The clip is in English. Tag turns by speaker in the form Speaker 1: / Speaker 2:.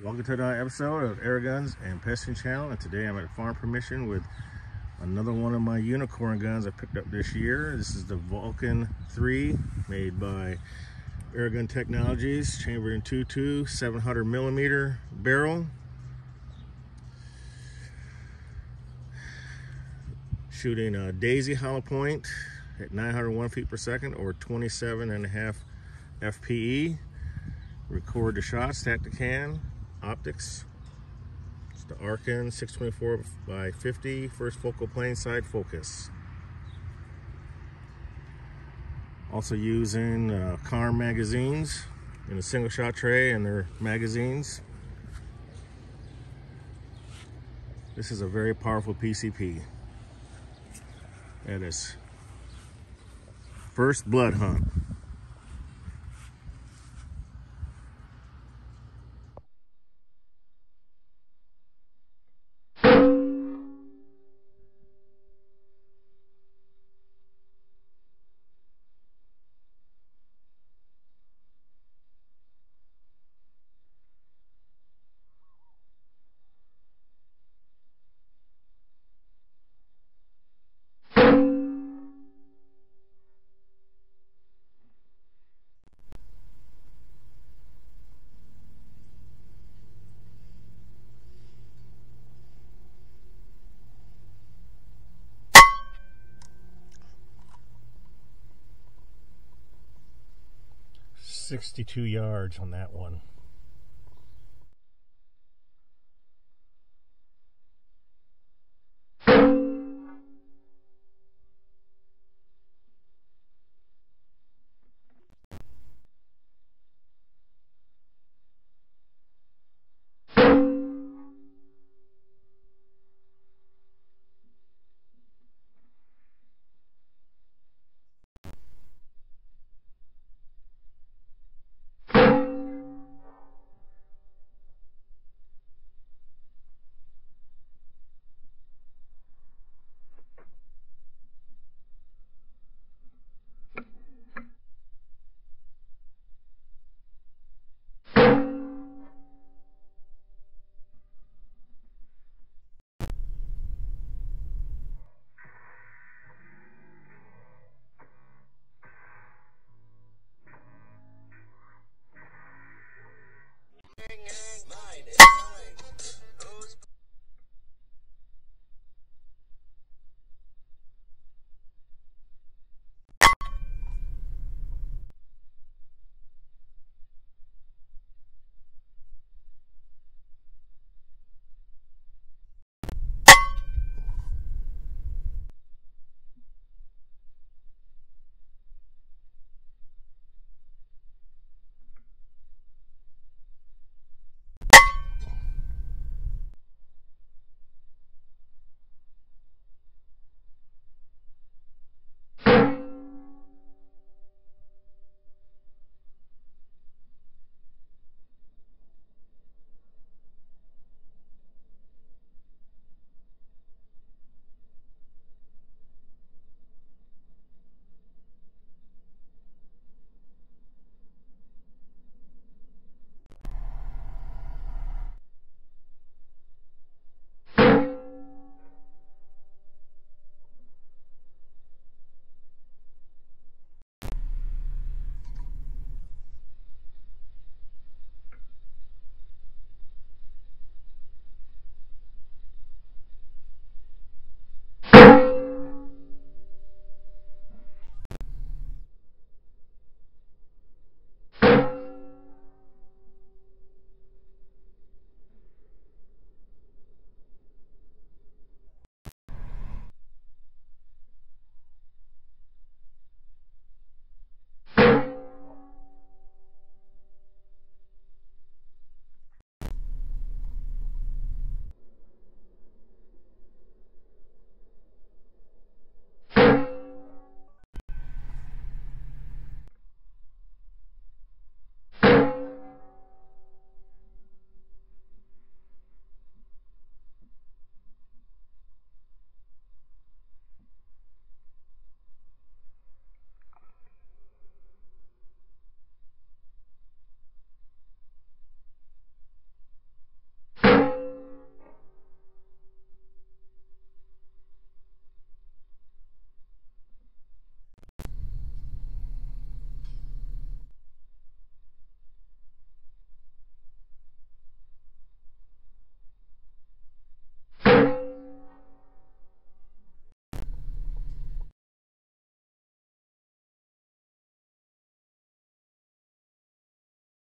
Speaker 1: Welcome to another episode of Airguns and Pesting Channel and today I'm at Farm Permission with another one of my unicorn guns I picked up this year. This is the Vulcan 3 made by Airgun Technologies, chambered in 2.2, 700 millimeter barrel. Shooting a Daisy hollow point at 901 feet per second or 27 and a half FPE. Record the shots, Tactacam, optics. It's the Arken 624 by 50, first focal plane side focus. Also using uh, CARM magazines in a single shot tray and their magazines. This is a very powerful PCP. That is first blood hunt. 62 yards on that one.